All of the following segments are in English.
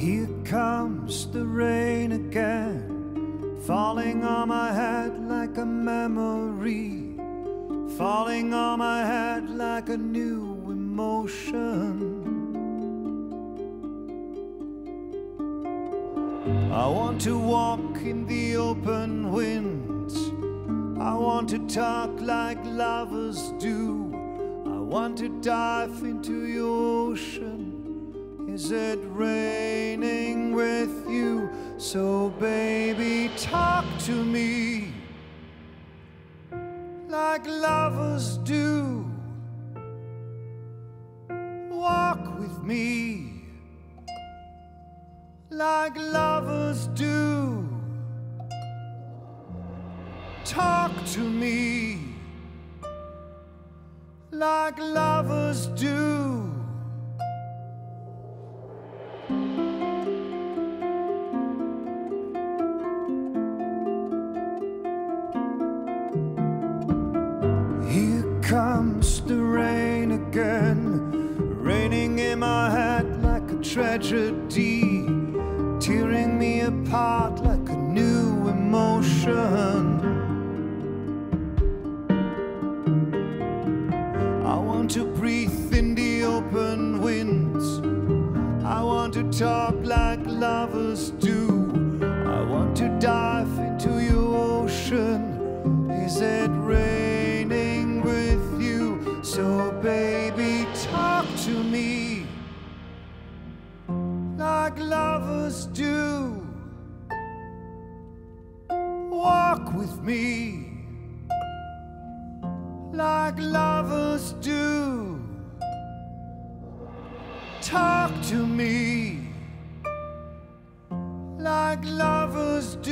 Here comes the rain again, falling on my head like a memory, falling on my head like a new emotion. I want to walk in the open winds. I want to talk like lovers do. I want to dive into your ocean. Is it raining with you? So, baby, talk to me like lovers do. Walk with me like lovers do. Talk to me like lovers do. Comes the rain again, raining in my head like a tragedy, tearing me apart like a new emotion. I want to breathe in the open winds. I want to talk like lovers do. I want to dive into your ocean. Is it raining lovers do. Walk with me like lovers do. Talk to me like lovers do.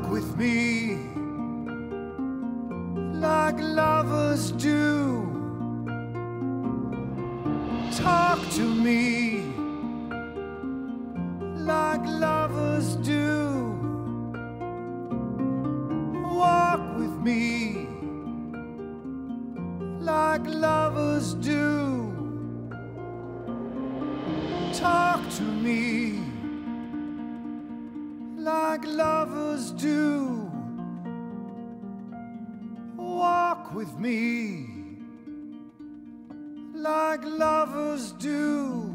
Walk with me like lovers do. Talk to me like lovers do. Walk with me like lovers do. Talk to me like lovers do. Walk with me like lovers do.